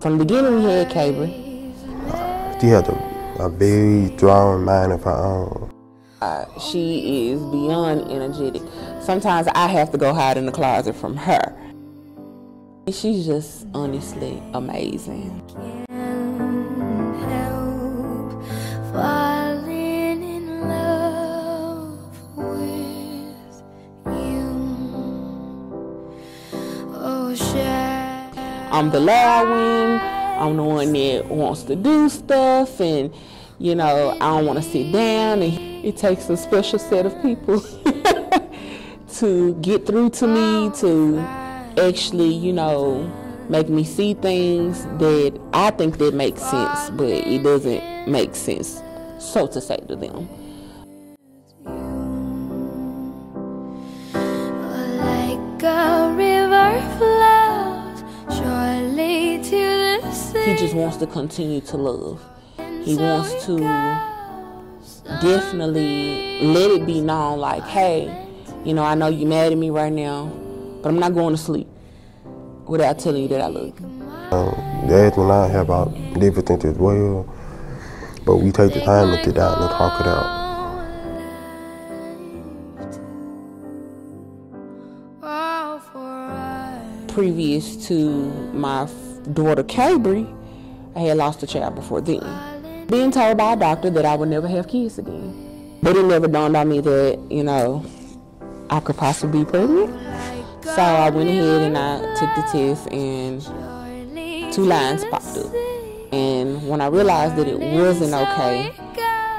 From the beginning, we had Cabry. Uh, she had a, a very strong mind of her own. Uh, she is beyond energetic. Sometimes I have to go hide in the closet from her. She's just honestly amazing. I'm the loud one. I'm the one that wants to do stuff and you know, I don't want to sit down and it takes a special set of people to get through to me to actually, you know, make me see things that I think that makes sense, but it doesn't make sense, so to say to them. He just wants to continue to love. He wants to definitely let it be known like, hey, you know, I know you're mad at me right now, but I'm not going to sleep without telling you that I love you. Um, Dad and I have our differences as well, but we take the time to sit down and talk it out. Previous to my daughter Cabry, I had lost a child before then. Being told by a doctor that I would never have kids again. But it never dawned on me that, you know, I could possibly be pregnant. So I went ahead and I took the test and two lines popped up. And when I realized that it wasn't okay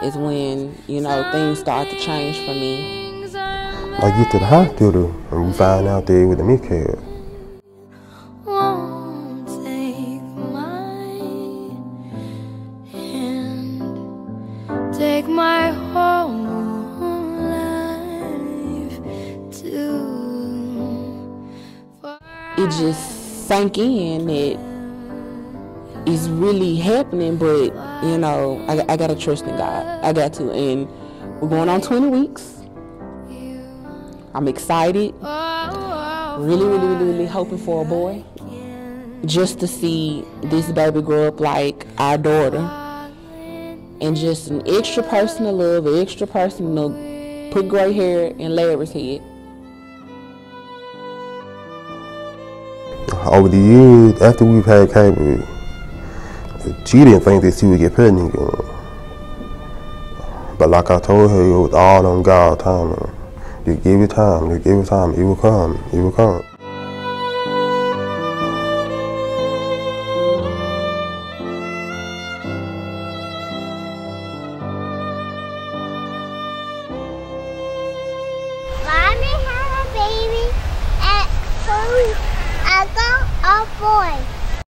is when, you know, things started to change for me. I get to the hospital and we find out that it was a miscarriage. My whole it just sank in. That it's really happening, but you know, I, I gotta trust in God. I got to, and we're going on 20 weeks. I'm excited, really, really, really, really hoping for a boy, just to see this baby grow up like our daughter, and just an extra person to love, an extra person to put gray hair in Larry's head. over the years, after we've had Cabry, she didn't think that she would get pregnant again. But like I told her, it was all on God's time. Just give it time, just give it time. It will come, it will come. Baby at food. I got a boy.